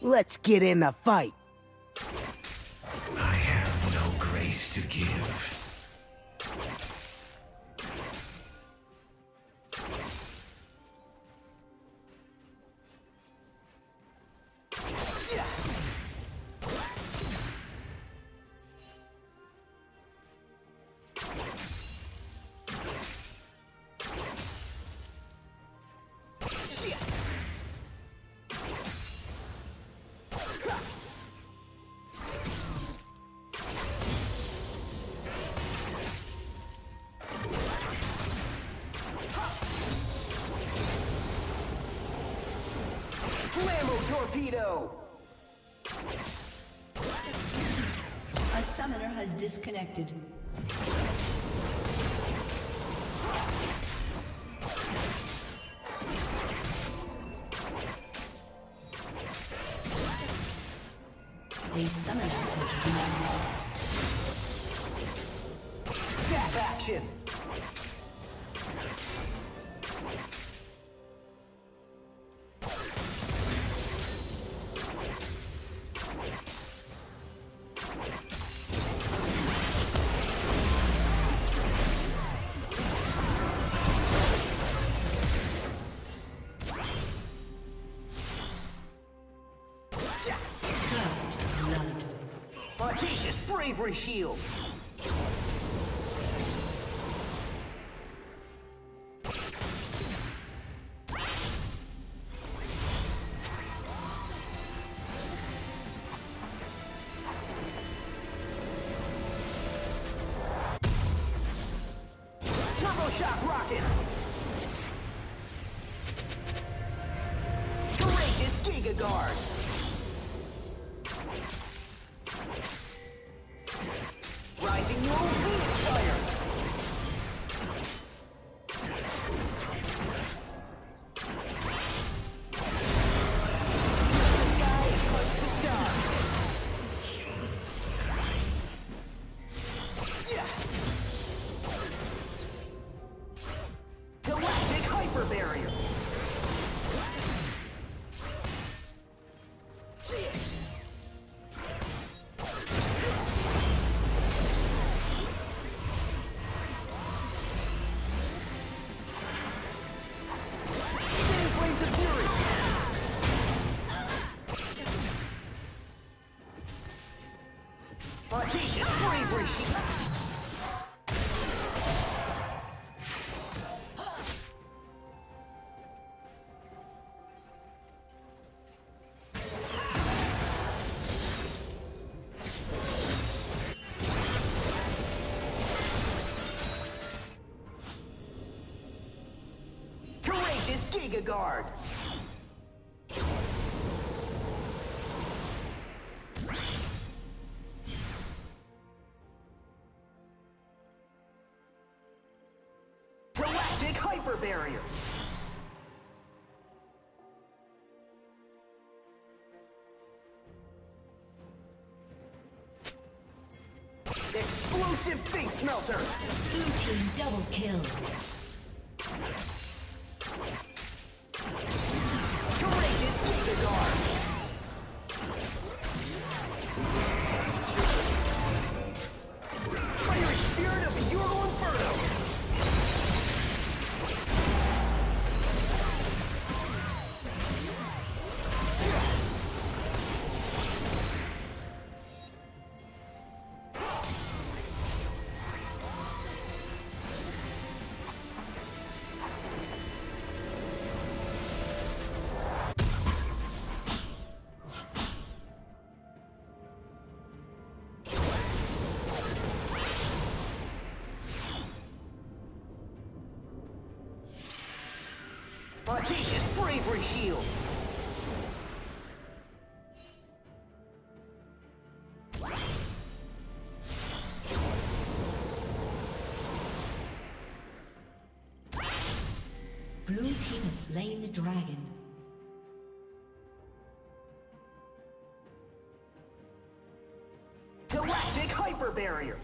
Let's get in the fight. I have no grace to give. Torpedo! A summoner has disconnected. A summoner has been Zap action! Bravery shield! Turbo shock rockets! Audacious Bravery Shield! Hyper Barrier! Explosive Face Melter! Blue team double kill. Audacious Shield! Blue team has slain the dragon. Galactic Hyper Barrier!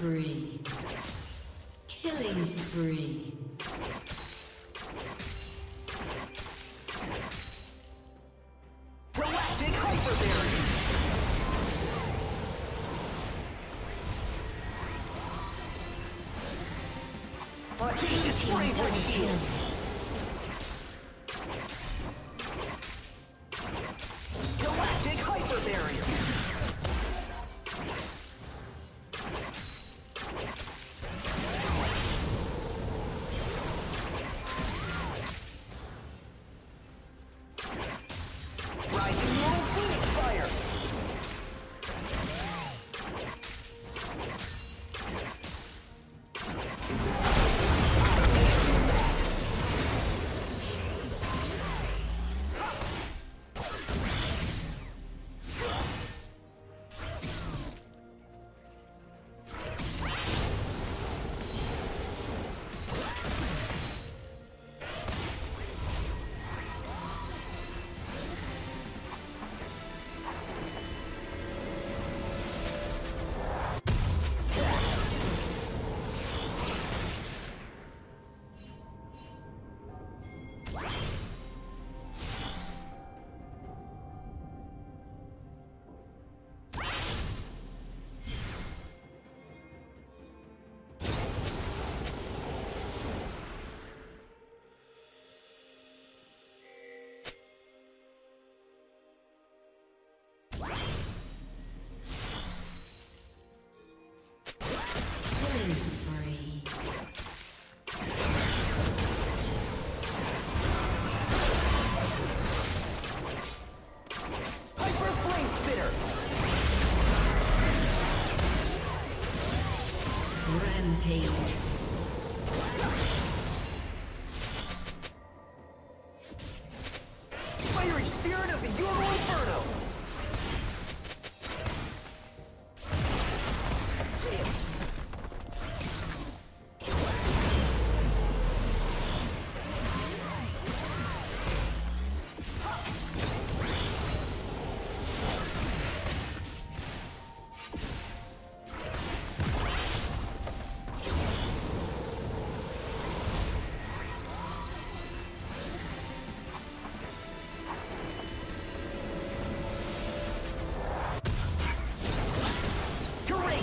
Spree. Killing spree. Galactic Audacious Bravery Shield!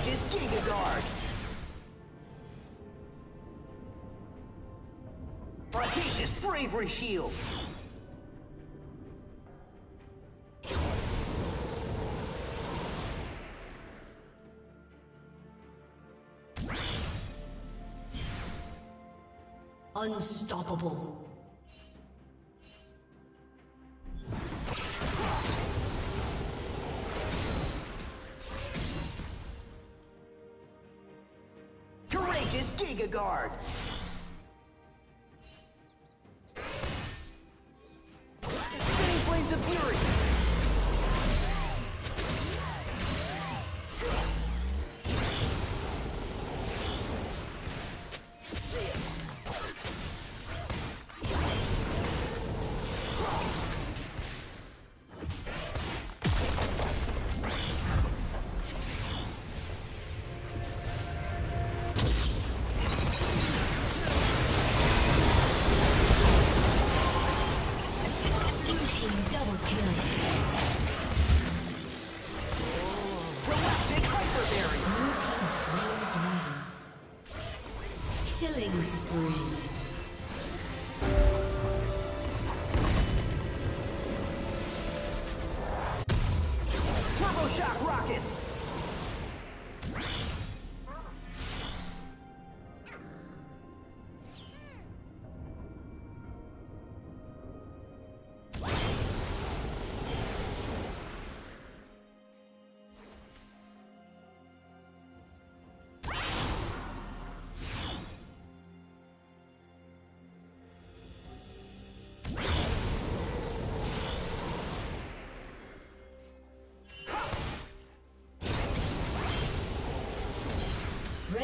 Courageous Giga Guard! Audacious Bravery Shield! Unstoppable. Courageous Giga Guard! Shock Rockets!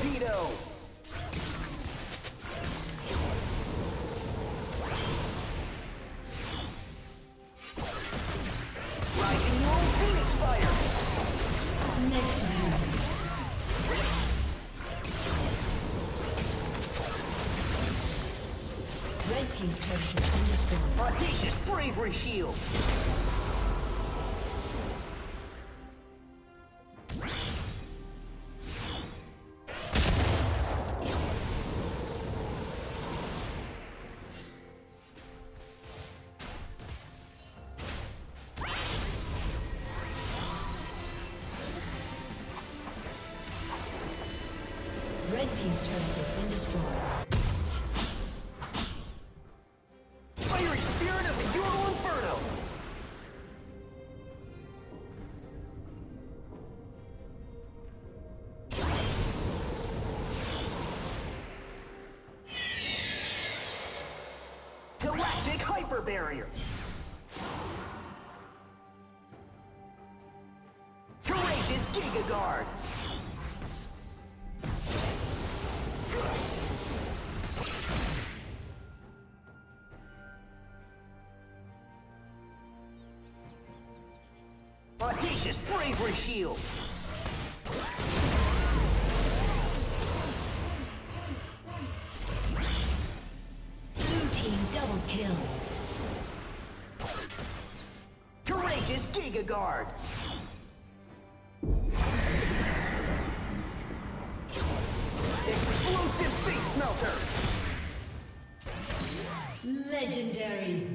Torpedo! Rising Phoenix Fire! Red Team's turret has been destroyed. Audacious Bravery Shield! Team's turret has been destroyed. Spirit of the Euro Inferno! Galactic Hyper Barrier! Audacious Bravery Shield! Blue Team double kill. Courageous Giga Guard! Explosive Face Melter! Legendary.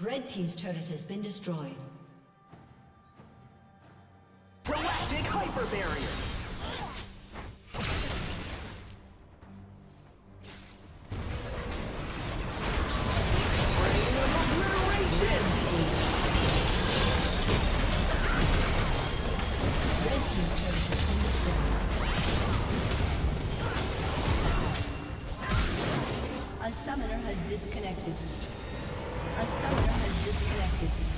Red Team's turret has been destroyed. Been destroyed. A summoner has disconnected. A summoner has disconnected.